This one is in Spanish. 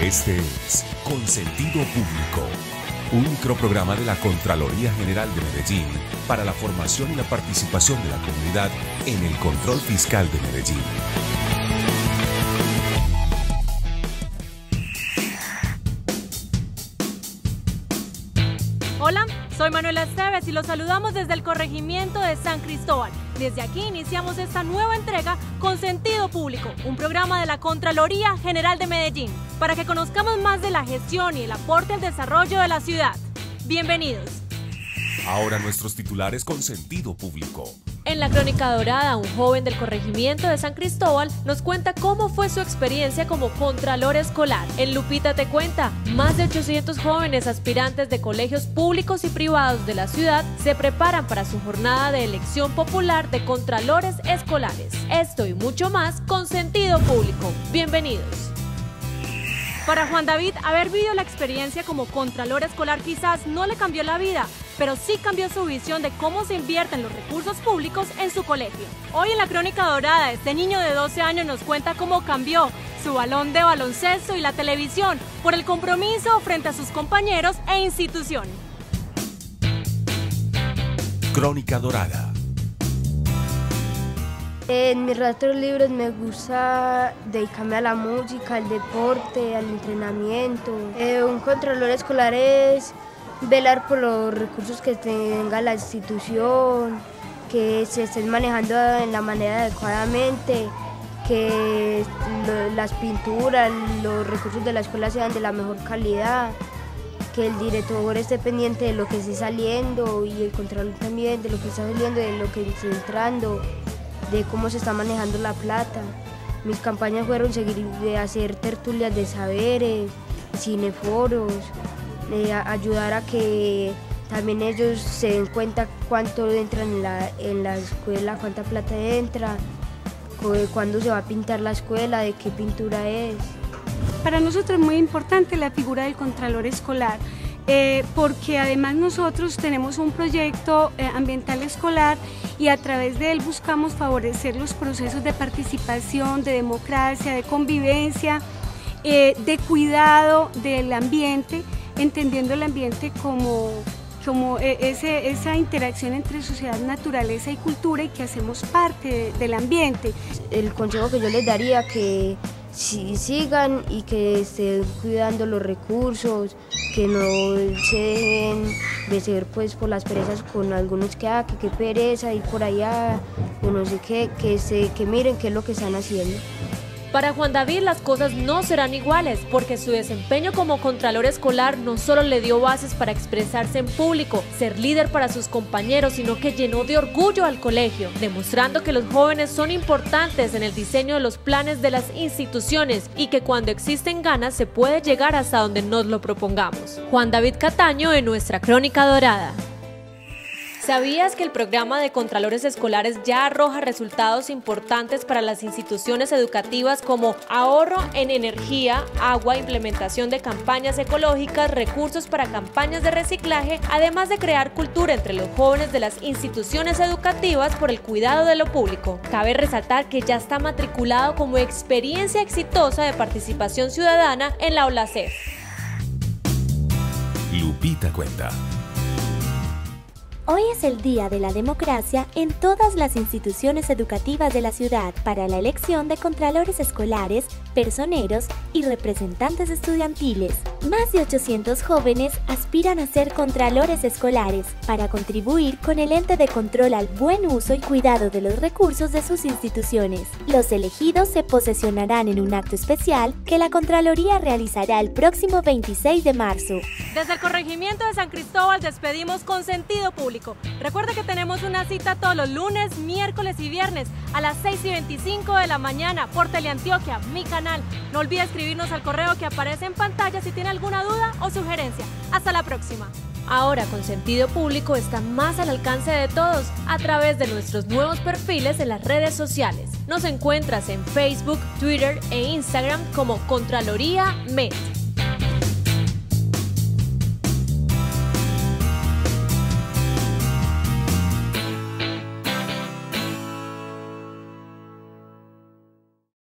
Este es Consentido Público, un microprograma de la Contraloría General de Medellín para la formación y la participación de la comunidad en el control fiscal de Medellín. Hola, soy Manuela Esteves y los saludamos desde el corregimiento de San Cristóbal. Desde aquí iniciamos esta nueva entrega con Sentido Público, un programa de la Contraloría General de Medellín, para que conozcamos más de la gestión y el aporte al desarrollo de la ciudad. Bienvenidos. Ahora nuestros titulares con sentido público. En la Crónica Dorada, un joven del corregimiento de San Cristóbal nos cuenta cómo fue su experiencia como contralor escolar. En Lupita te cuenta, más de 800 jóvenes aspirantes de colegios públicos y privados de la ciudad se preparan para su jornada de elección popular de contralores escolares. Esto y mucho más con sentido público. Bienvenidos. Para Juan David, haber vivido la experiencia como contralor escolar quizás no le cambió la vida, pero sí cambió su visión de cómo se invierten los recursos públicos en su colegio. Hoy en la Crónica Dorada, este niño de 12 años nos cuenta cómo cambió su balón de baloncesto y la televisión por el compromiso frente a sus compañeros e institución. Crónica Dorada. En mis ratos libres me gusta dedicarme a la música, al deporte, al entrenamiento. Eh, un controlador escolar es velar por los recursos que tenga la institución, que se estén manejando de la manera adecuadamente, que las pinturas, los recursos de la escuela sean de la mejor calidad, que el director esté pendiente de lo que esté saliendo y el control también de lo que está saliendo, de lo que está entrando, de cómo se está manejando la plata. Mis campañas fueron seguir de hacer tertulias de saberes, cineforos, de ayudar a que también ellos se den cuenta cuánto entran en la, en la escuela, cuánta plata entra, cuándo se va a pintar la escuela, de qué pintura es. Para nosotros es muy importante la figura del Contralor Escolar. Eh, porque además nosotros tenemos un proyecto eh, ambiental escolar y a través de él buscamos favorecer los procesos de participación, de democracia, de convivencia, eh, de cuidado del ambiente entendiendo el ambiente como, como e, esa interacción entre sociedad, naturaleza y cultura y que hacemos parte del ambiente. El consejo que yo les daría que si sigan y que estén cuidando los recursos, que no se dejen de ser pues por las perezas con algunos que, ah, que qué pereza ir por allá, o no sé qué, que, se, que miren qué es lo que están haciendo. Para Juan David las cosas no serán iguales porque su desempeño como contralor escolar no solo le dio bases para expresarse en público, ser líder para sus compañeros, sino que llenó de orgullo al colegio, demostrando que los jóvenes son importantes en el diseño de los planes de las instituciones y que cuando existen ganas se puede llegar hasta donde nos lo propongamos. Juan David Cataño en nuestra Crónica Dorada. ¿Sabías que el programa de Contralores Escolares ya arroja resultados importantes para las instituciones educativas como ahorro en energía, agua, implementación de campañas ecológicas, recursos para campañas de reciclaje, además de crear cultura entre los jóvenes de las instituciones educativas por el cuidado de lo público? Cabe resaltar que ya está matriculado como experiencia exitosa de participación ciudadana en la OLACEF. Lupita cuenta. Hoy es el Día de la Democracia en todas las instituciones educativas de la ciudad para la elección de contralores escolares, personeros y representantes estudiantiles. Más de 800 jóvenes aspiran a ser contralores escolares para contribuir con el ente de control al buen uso y cuidado de los recursos de sus instituciones. Los elegidos se posesionarán en un acto especial que la Contraloría realizará el próximo 26 de marzo. Desde el corregimiento de San Cristóbal despedimos con sentido público Recuerda que tenemos una cita todos los lunes, miércoles y viernes a las 6 y 25 de la mañana por Teleantioquia, mi No olvide escribirnos al correo que aparece en pantalla si tiene alguna duda o sugerencia. Hasta la próxima. Ahora con sentido público está más al alcance de todos a través de nuestros nuevos perfiles en las redes sociales. Nos encuentras en Facebook, Twitter e Instagram como Contraloría Met.